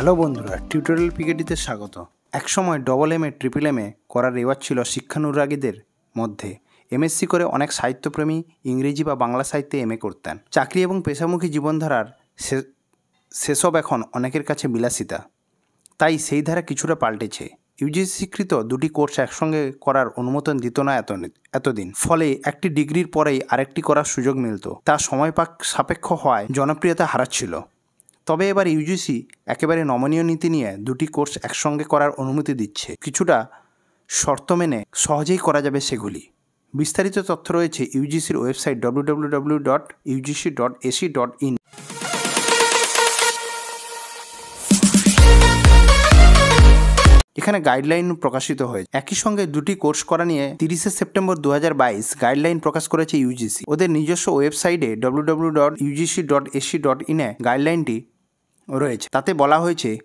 Hello বন্ধুরা, tutorial পিকেটিতে স্বাগত। একসময় double M A triple M A করার রেওয়াজ ছিল শিক্ষানুরাগীদের মধ্যে। এমএসসি করে অনেক সাহিত্যপ্রেমী ইংরেজি বা বাংলা সাহিত্যে এম এ করতেন। চাকরি এবং পেশামুখী জীবনধারার সেসব এখন অনেকের কাছে বিলাসিতা। তাই সেই ধারা কিছুটা পাল্টেছে। ইউজিসি স্বীকৃত দুটি কোর্স একসঙ্গে করার অনুমোদন দিত না এত, এতদিন। ফলে একটি ডিগ্রির পরেই আরেকটি করার সুযোগ মিলত। তা সময় পাক সাপেক্ষ হওয়ায় জনপ্রিয়তা হারাচ্ছিল। তবে এবার ইউজিসি একেবারে নমনীয় নীতি নিয়ে দুটি কোর্স একসঙ্গে করার অনুমতি দিচ্ছে। কিছুটা শর্ত মেনে সহজেই করা যাবে সেগুলি। বিস্তারিত তথ্য রয়েছে ইউজিসির website W dot UGC dot AC dot in এখানে গাইডলাইন প্রকাশিত হয়েছে। একই সঙ্গে দুটি কোর্স করা নিয়ে তিরিশে সেপ্টেম্বর দু হাজার বাইশ গাইডলাইন প্রকাশ করেছে ইউজিসি। ওদের নিজস্ব ওয়েবসাইটে W dot UGC dot AC dot ইনে গাইডলাইনটি রয়েছে। তাতে বলা হয়েছে,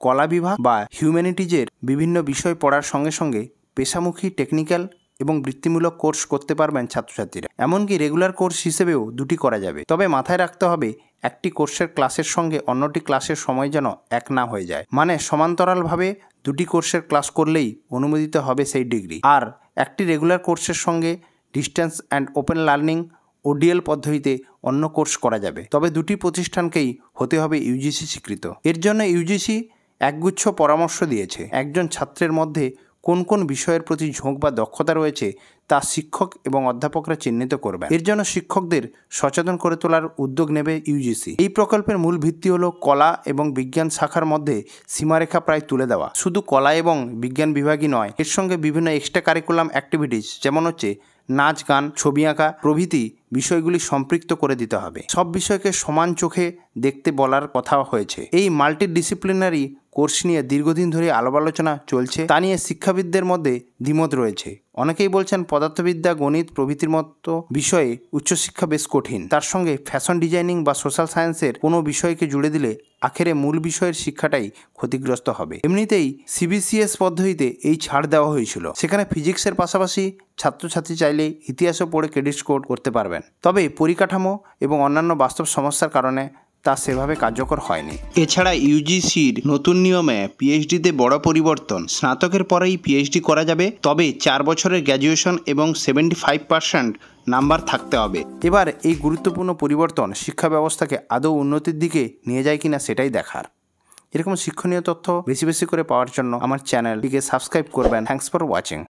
কলা বিভাগ বা হিউম্যানিটিজের বিভিন্ন বিষয় পড়ার সঙ্গে সঙ্গে পেশামুখী টেকনিক্যাল এবং বৃত্তিমূলক কোর্স করতে পারবেন ছাত্রছাত্রীরা। এমনকি রেগুলার কোর্স হিসেবেও দুটি করা যাবে। তবে মাথায় রাখতে হবে, একটি কোর্সের ক্লাসের সঙ্গে অন্যটি ক্লাসের সময় যেন এক না হয়ে যায়। মানে সমান্তরালভাবে দুটি কোর্সের ক্লাস করলেই অনুমোদিত হবে সেই ডিগ্রি। আর একটি রেগুলার কোর্সের সঙ্গে distance and open learning, ODL পদ্ধতিতে অন্য কোর্স করা যাবে। তবে দুটি প্রতিষ্ঠানকেই হতে হবে ইউজিসি স্বীকৃত। এর জন্য ইউজিসি একগুচ্ছ পরামর্শ দিয়েছে। একজন ছাত্রের মধ্যে কোন কোন বিষয়ের প্রতি ঝোঁক বা দক্ষতা রয়েছে তা শিক্ষক এবং অধ্যাপকরা চিহ্নিত করবেন। এর জন্য শিক্ষকদের সচেতন করে তোলার উদ্যোগ নেবে ইউজিসি এই প্রকল্পের মূল ভিত্তি হলো কলা এবং বিজ্ঞান শাখার মধ্যে সীমারেখা প্রায় তুলে দেওয়া। শুধু কলা এবং বিজ্ঞান বিভাগই নয়, এর সঙ্গে বিভিন্ন এক্সট্রা কারিকুলাম অ্যাক্টিভিটিস যেমন হচ্ছে নাচ, গান, ছবি আঁকা, প্রভৃতি বিষয়গুলি সম্পৃক্ত করে দিতে হবে। সব বিষয়কে সমান চোখে দেখতে বলার কথা হয়েছে। এই মাল্টি ডিসিপ্লিনারি কোর্স নিয়ে দীর্ঘদিন ধরে আলাপ আলোচনা চলছে, তা নিয়ে শিক্ষাবিদদের মধ্যে দ্বিমত রয়েছে। অনেকেই বলছেন পদার্থবিদ্যা, গণিত প্রভৃতির মতো বিষয়ে উচ্চশিক্ষা বেশ কঠিন। তার সঙ্গে ফ্যাশন ডিজাইনিং বা সোশ্যাল সায়েন্সের কোনো বিষয়কে জুড়ে দিলে আখেরে মূল বিষয়ের শিক্ষাটাই ক্ষতিগ্রস্ত হবে। এমনিতেই সিবিসিএস পদ্ধতিতে এই ছাড় দেওয়া হয়েছিল। সেখানে ফিজিক্সের পাশাপাশি ছাত্রছাত্রী চাইলে ইতিহাসও পড়ে ক্রেডিট স্কোর করতে পারবেন। তবে পরিকাঠামো এবং অন্যান্য বাস্তব সমস্যার কারণে তা সেভাবে কার্যকর হয়নি। এছাড়া ইউজিসির নতুন নিয়মে পিএইচডিতে বড় পরিবর্তন। স্নাতকের পরেই পিএইচডি করা যাবে তবে চার বছরের গ্র্যাজুয়েশন এবং সেভেন্টি ফাইভ পার্সেন্ট নাম্বার থাকতে হবে। এবার এই গুরুত্বপূর্ণ পরিবর্তন শিক্ষা ব্যবস্থাকে আদৌ উন্নতির দিকে নিয়ে যায় কিনা সেটাই দেখার। এরকম শিক্ষণীয় তথ্য বেশি বেশি করে পাওয়ার জন্য আমার চ্যানেলটিকে সাবস্ক্রাইব করবেন। Thanks for watching